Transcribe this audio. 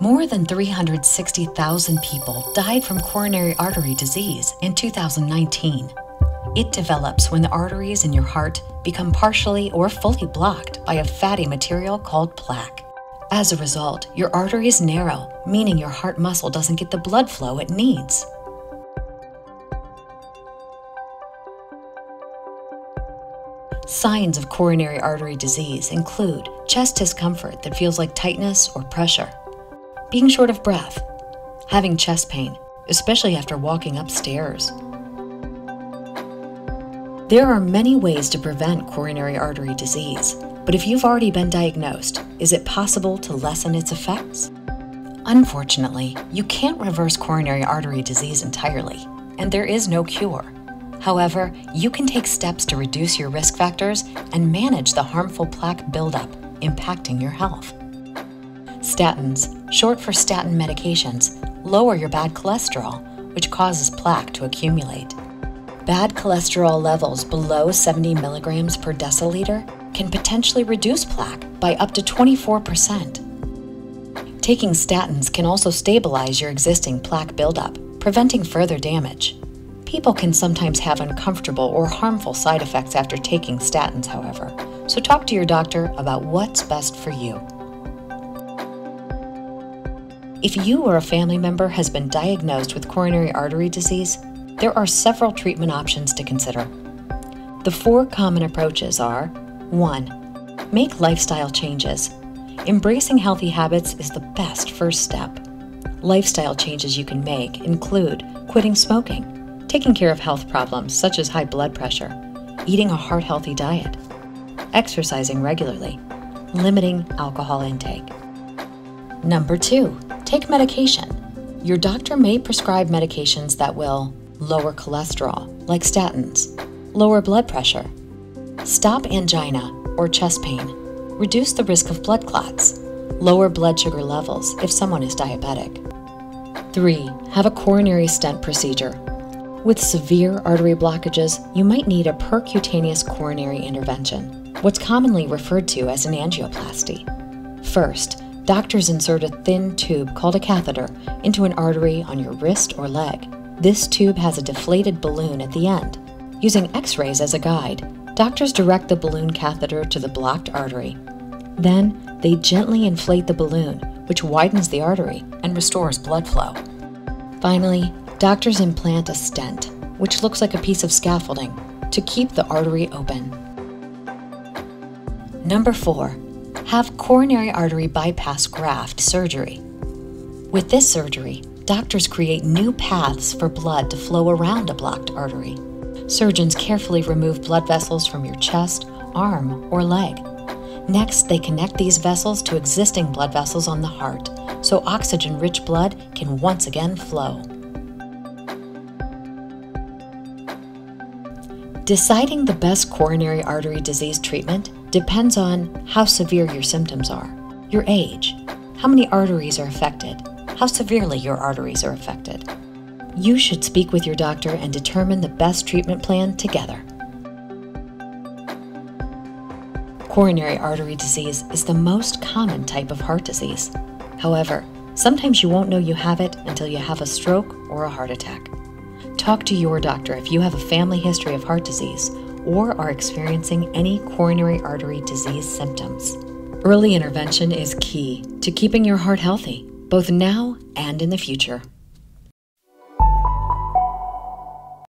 More than 360,000 people died from coronary artery disease in 2019. It develops when the arteries in your heart become partially or fully blocked by a fatty material called plaque. As a result, your arteries narrow, meaning your heart muscle doesn't get the blood flow it needs. Signs of coronary artery disease include chest discomfort that feels like tightness or pressure, being short of breath, having chest pain, especially after walking upstairs. There are many ways to prevent coronary artery disease, but if you've already been diagnosed, is it possible to lessen its effects? Unfortunately, you can't reverse coronary artery disease entirely, and there is no cure. However, you can take steps to reduce your risk factors and manage the harmful plaque buildup impacting your health. Statins, short for statin medications, lower your bad cholesterol, which causes plaque to accumulate. Bad cholesterol levels below 70 milligrams per deciliter can potentially reduce plaque by up to 24%. Taking statins can also stabilize your existing plaque buildup, preventing further damage. People can sometimes have uncomfortable or harmful side effects after taking statins, however, so talk to your doctor about what's best for you. If you or a family member has been diagnosed with coronary artery disease, there are several treatment options to consider. The four common approaches are 1. Make lifestyle changes. Embracing healthy habits is the best first step. Lifestyle changes you can make include quitting smoking, taking care of health problems such as high blood pressure, eating a heart healthy diet, exercising regularly, limiting alcohol intake. Number two, take medication. Your doctor may prescribe medications that will lower cholesterol, like statins, lower blood pressure, stop angina or chest pain, reduce the risk of blood clots, lower blood sugar levels if someone is diabetic. 3. Have a coronary stent procedure with severe artery blockages, you might need a percutaneous coronary intervention, what's commonly referred to as an angioplasty. First, doctors insert a thin tube called a catheter into an artery on your wrist or leg. This tube has a deflated balloon at the end. Using x rays as a guide, doctors direct the balloon catheter to the blocked artery. Then, they gently inflate the balloon, which widens the artery and restores blood flow. Finally, Doctors implant a stent, which looks like a piece of scaffolding, to keep the artery open. Number 4. Have coronary artery bypass graft surgery. With this surgery, doctors create new paths for blood to flow around a blocked artery. Surgeons carefully remove blood vessels from your chest, arm, or leg. Next, they connect these vessels to existing blood vessels on the heart so oxygen rich blood can once again flow. Deciding the best coronary artery disease treatment depends on how severe your symptoms are, your age, how many arteries are affected, how severely your arteries are affected. You should speak with your doctor and determine the best treatment plan together. Coronary artery disease is the most common type of heart disease. However, sometimes you won't know you have it until you have a stroke or a heart attack. Talk to your doctor if you have a family history of heart disease or are experiencing any coronary artery disease symptoms. Early intervention is key to keeping your heart healthy, both now and in the future.